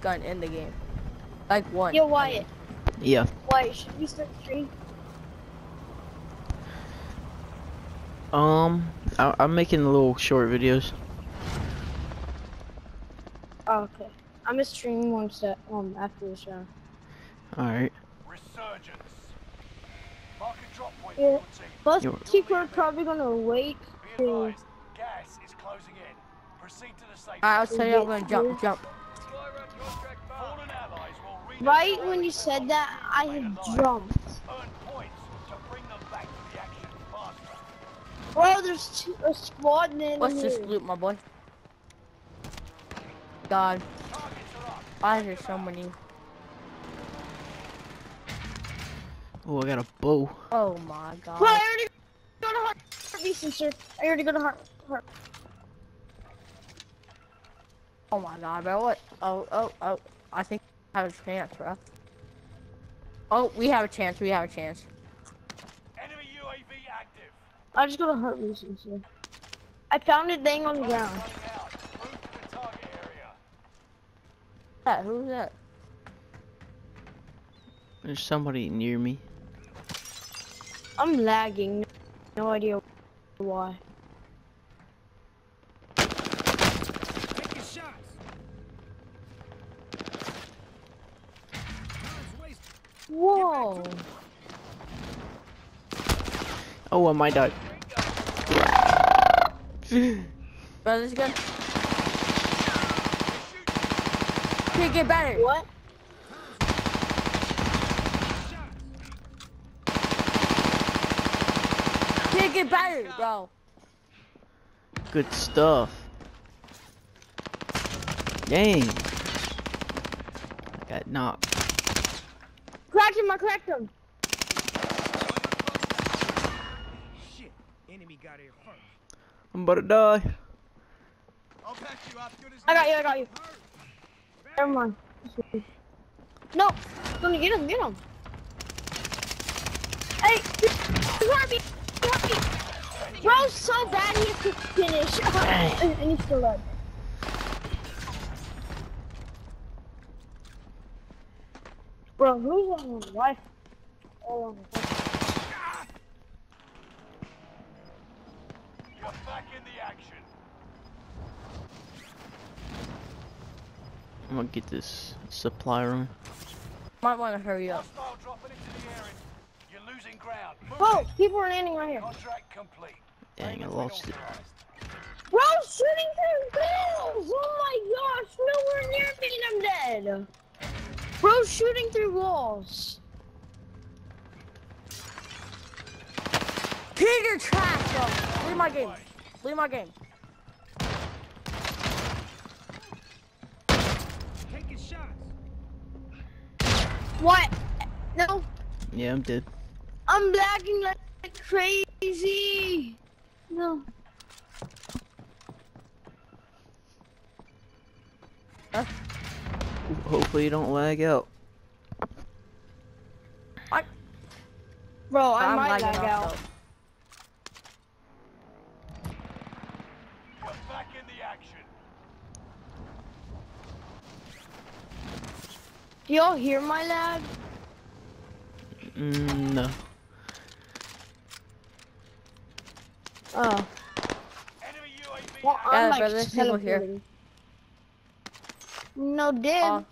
gun in the game. Like one. Yo, Wyatt. Yeah. Wyatt, should we start the stream? Um, I, I'm making little short videos. Oh, okay. I'm gonna stream one set um after this round. All right. Resurgence. Mark a drop point Yeah. for your team. Most Yo. people are probably gonna wait to. gas is closing in. Proceed to the safe Alright, I'll tell you I'm gonna jump, jump. Fallen allies will Right when you said that, I had jumped. Earn points to bring them back to the action faster. Bro, there's two, a squad man What's in this here. loot, my boy? God, Targets are up. I hear so many. Oh, I got a bow. Oh my god. Bro, I already got a heart heartbeat sensor. I already got a heart. heart. Oh my god, bro. What? Oh, oh, oh. I think I have a chance, bro. Oh, we have a chance. We have a chance. Enemy UAV active. I just got a heartbeat sensor. I found a laying on the ground. Running out. Move to the target area. That, who's that? There's somebody near me. I'm lagging. No idea why. Taking shots. Time's wasted. Whoa. Oh, I might die. Bro, this gun. Can't get better. What? Can't get better, bro. Good stuff. Dang. I got knocked. Cracked him, I cracked him. Shit. Enemy got here first. I'm about to die. I'll patch you up. Good as I got you, I got you. Never mind. No, let me get him, get him. Hey, he's heartbeat, heartbeat. Bro's so bad he has to finish. and, and he's still dead. Bro, who's on the wife? Oh, on the You're back in the action. I'm gonna get this supply room. Might want to hurry up. Hostile dropping into the area. You're losing ground. Move Whoa, people are landing right here. Contract complete. Dang, I lost it. Bro, shooting through walls! Oh my gosh, nowhere near me and I'm dead. Bro, shooting through walls. Peter trash, bro. Leave my game. Leave my game. Taking shots. What? No, Yeah, I'm dead. I'm lagging like crazy. No. Hopefully you don't lag out. Bro, I I'm might lag out, out. You're back in the action. Do y'all hear my lag? Mm, no. Oh. Enemy UAV Well. Yeah, I'm like bro, there's people here. Teleporting. No did. Uh,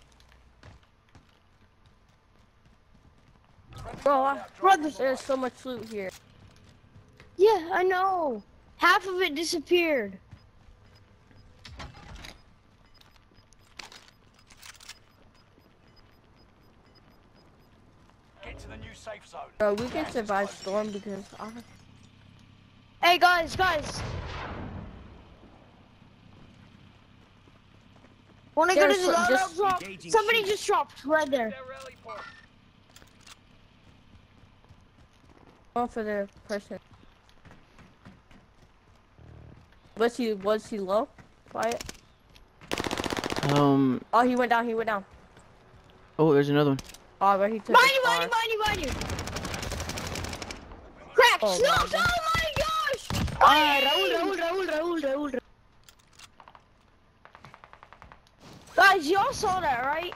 bro, I, Bro, this- there's so much loot here. yeah, I know. Half of it disappeared. Get to the new safe zone. Bro, we can survive storm because I, Hey guys, guys. Wanna go to the some- just- drop? Somebody shoot. just dropped right there. going for the person. Was he was he low? Quiet. Um. Oh, he went down. He went down. Oh, there's another one. Oh, but he took. Behind the you, behind you, car. behind you, behind you. Crack! Oh, no, my no, my gosh! Ah, Raul, Raul, Raul, Raul, Raul. Guys, y'all saw that, right?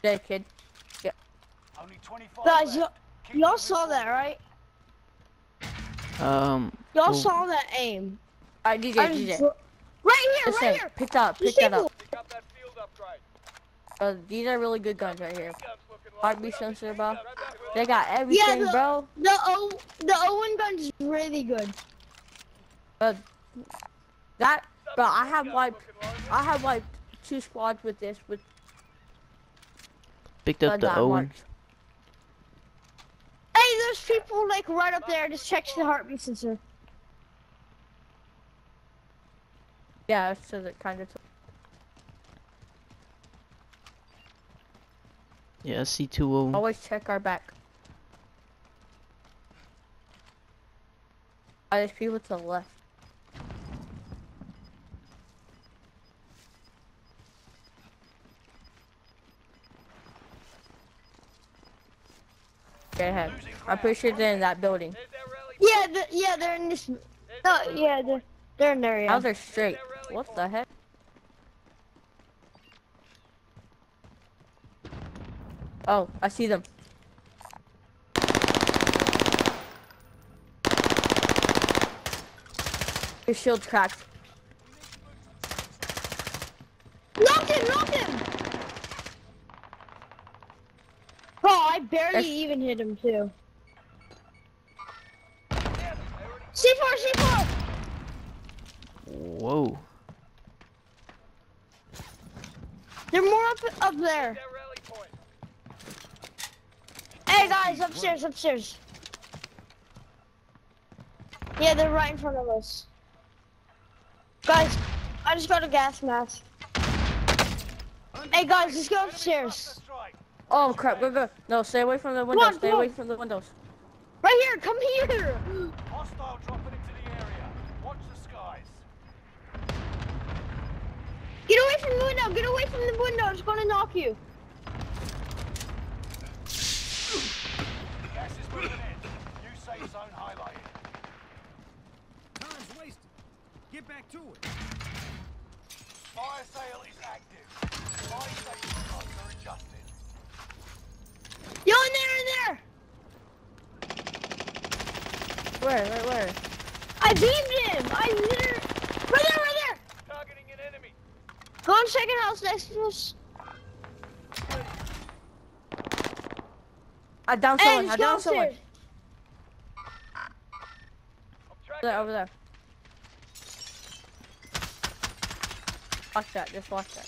Dead kid. Only 25 Guys, left. y'all y'all saw that, right? Um, Y'all Oh. saw that aim. Alright, DJ, I just DJ. right here, Listen, right here. pick that up, pick that up. Pick up that field upgrade. Uh, these are really good guns right here. Guns looking like- Heartbeat sensor, bro. They got Yeah, everything, the, bro. the O the Owen gun's is really good. Uh, that, but I have wiped, like- I have wiped two squads with this, with picked up the Owen. Hey, there's people like right up there. Just check the heartbeat sensor. Yeah, so it kind of. Yeah, C2 Owen. Always check our back. Oh, there's people to the left. Go ahead. I'm pretty sure they're in that building. There's their rally Yeah, the, yeah, they're in this. Oh, yeah, they're they're in there. Now Yeah. they're straight. What the heck? Oh, I see them. Your shield's cracked. Knocked him! Knocked him! Bro, I barely That's- even hit him too. C4, C4! Whoa. They're more up up there. their rally point. Hey guys, upstairs, upstairs. Yeah, they're right in front of us. Guys, I just got a gas mask. Hey guys, let's go upstairs. Strike. Oh crap, go go. No, stay away from the windows. on, stay come away on. from the windows. Right here, come here! Hostile dropping into the area. Watch the skies. Get away from the window, get away from the window, it's gonna knock you. Gas is moving in. New safe zone highlighted. Time's wasted. Get back to it. Fire sale is active. Fire station costs are adjusted. Yo, in there, in there! Where, where, where? I beamed him! I literally... Right there, right there! Targeting an enemy. Go on second house next to us. I downed Hey, someone. I just go downed someone. upstairs. I'm tracking. There, over there. Watch that. Just watch that.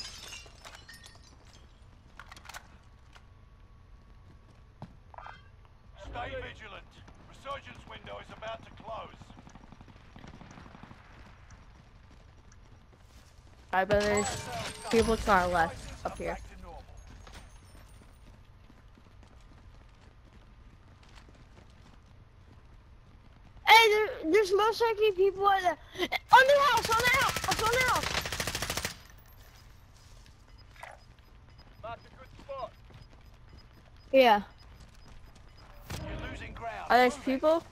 Stay vigilant. Resurgence window is about to close. I bet there's Fire sale done. people to our left up here. back to normal. Hey, there, there's most likely people at the... On the house, on the house, on the house! Marked a good spot. Yeah. You're losing ground. Are there people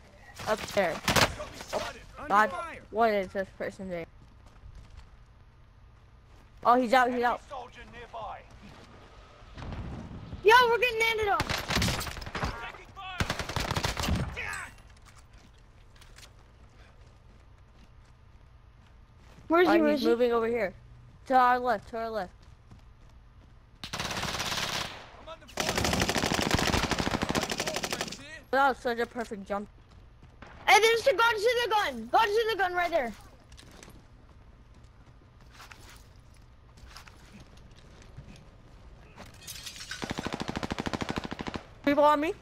up there? Got me spotted. Under God, what is this person doing? Oh, he's out. He's out. Yo, we're getting landed on. Taking fire. Yeah. Where's he, where's he's he? moving over here. To our left. To our left. I'm under fire. Friends here. That was such a perfect jump. Hey, there's the gun to the gun. Gun to the gun right there. People on me.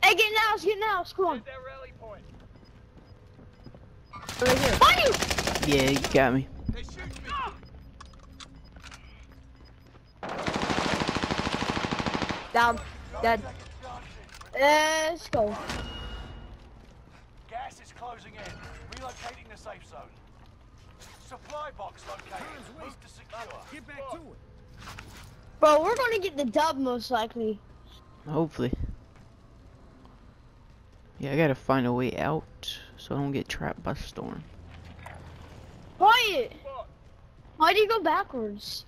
Hey, get in the house, get in the house, come on. Rally point. Right here. On you! Yeah, you got me. They shoot me. Down. Dead. Let's go. Gas is closing in. Relocating the safe zone. Supply box located. Move to secure. Get back to it. Bro, we're gonna get the dub most likely. Hopefully. Yeah, I gotta find a way out so I don't get trapped by storm. Quiet! Why do you go backwards?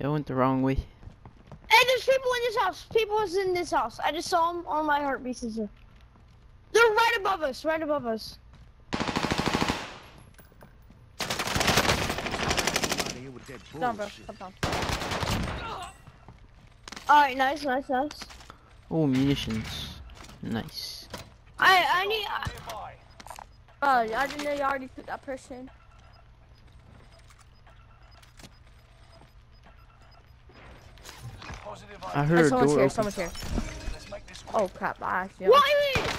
Yeah, I went the wrong way. Hey, there's people in this house. People is in this house. I just saw them on my heartbeat sensor. They're right above us. Right above us. Out here with that Down, bro. Come down. All right, nice, nice, nice. Oh, munitions. Nice. I I need. Nearby. Oh, I didn't know you already put that person. Positive I ID. heard Hey, a someone's door here. open. Someone's here. Let's Oh crap! I actually. Quiet!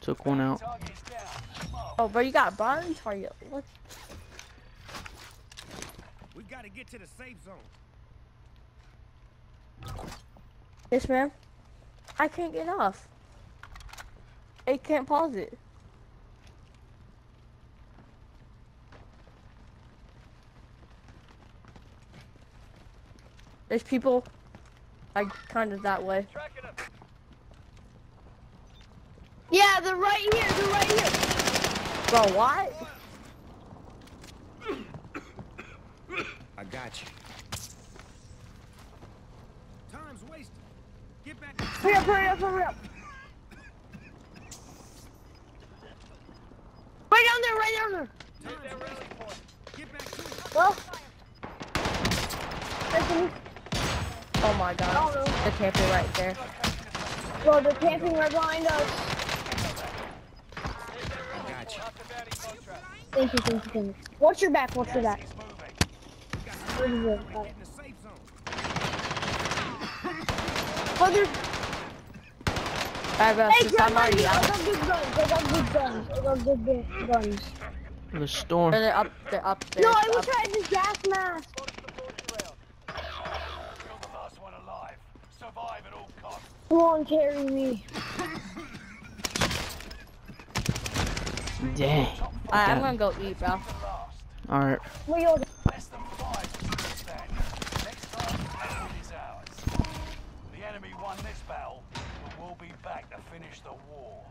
Took one out. Target is down. Mark. Oh, bro, you got a burn target. What? We gotta get to the safe zone. Yes, ma'am. I can't get off. It can't pause it. There's people like kind of that way. Yeah, they're right here. They're right here. Bro, what? Got you. Time's wasted. Get back. Hurry up! Hurry up! Hurry up! Right down there! Right down there! Get back to. Well. Listen, Oh my god. Oh, no. The camping right there. Well, they're camping right behind us. I got you. Thank you, thank you, thank you. Watch your back, watch your back. It's moving. What is it? Get in the safe zone. There's... Alright, bro, Hey, since I'm Grandma, already I out. got good guns. I got good guns. I got good gu- guns. The storm. They're up, they're up there. No, I up. was trying this gas mask. You're the last one alive. Survive at all costs. Come on, carry me. Dang. Alright, I'm gonna go eat, bro. Alright. Where you Next time, is ours. The enemy won this battle, but we'll be back to finish the war.